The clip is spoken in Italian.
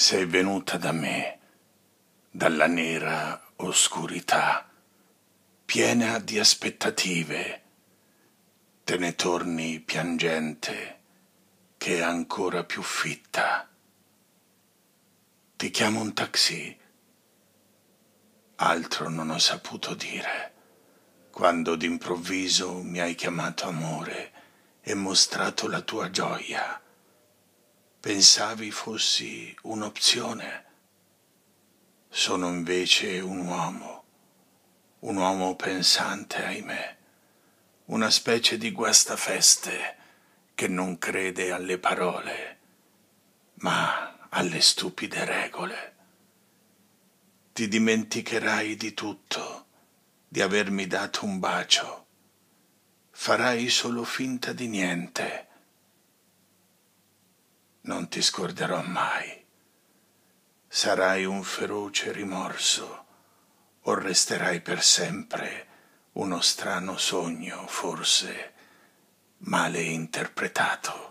Sei venuta da me, dalla nera oscurità, piena di aspettative. Te ne torni piangente, che è ancora più fitta. Ti chiamo un taxi. Altro non ho saputo dire quando d'improvviso mi hai chiamato amore e mostrato la tua gioia. Pensavi fossi un'opzione. Sono invece un uomo, un uomo pensante, ahimè, una specie di guastafeste che non crede alle parole, ma alle stupide regole. Ti dimenticherai di tutto, di avermi dato un bacio. Farai solo finta di niente. Ti scorderò mai. Sarai un feroce rimorso o resterai per sempre uno strano sogno, forse male interpretato.